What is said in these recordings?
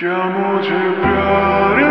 क्या मुझे प्यार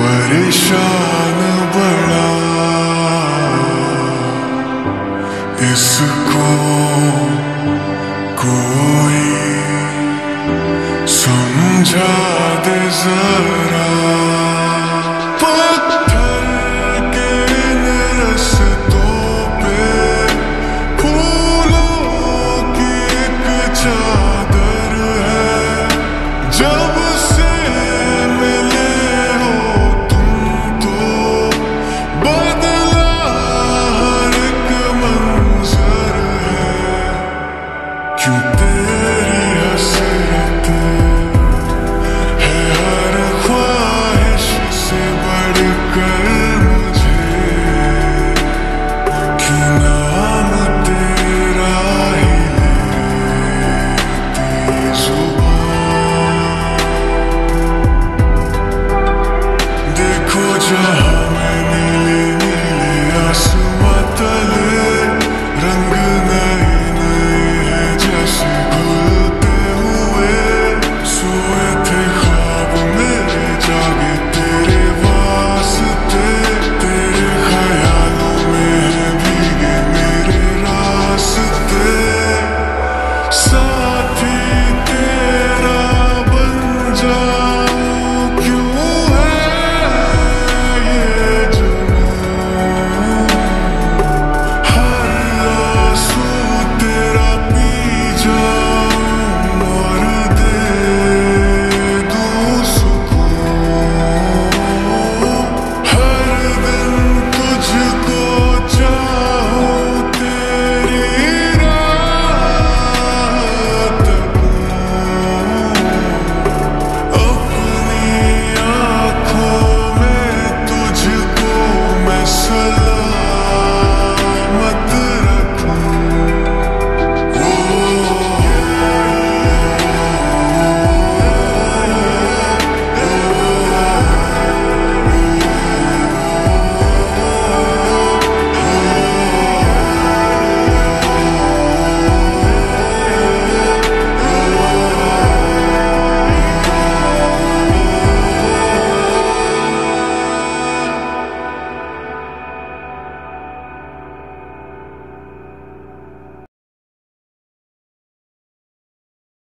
परेशान बड़ा इसको कोई समझा दे जरा।